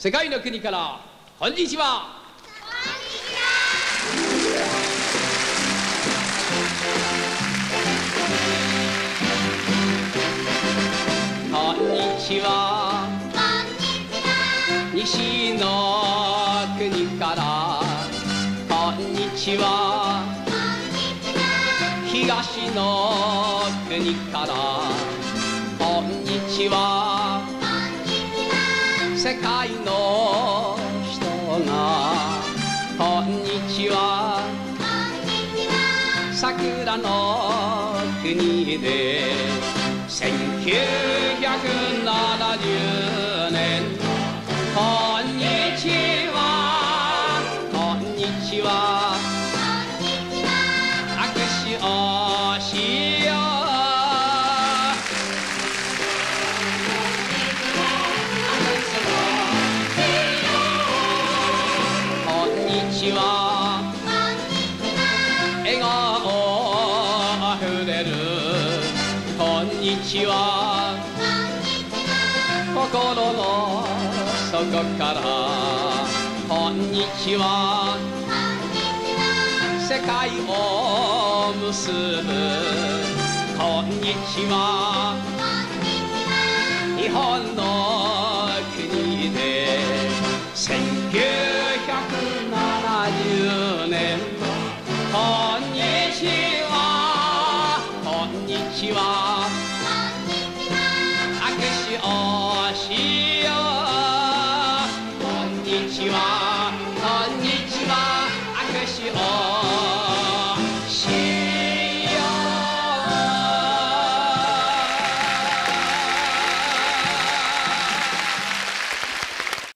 世界の国からこんにちは。こんにちは。西の国からこんにちは。東の国からこんにちは世界の人がこんにちは。桜の国で1970ちは笑顔あふれる。こんにちは。心の底から。こんにちは。世界を結ぶ。こんにちは。日本のちは」「握手をしよう」「こんにちはこんにちは握手をしよう」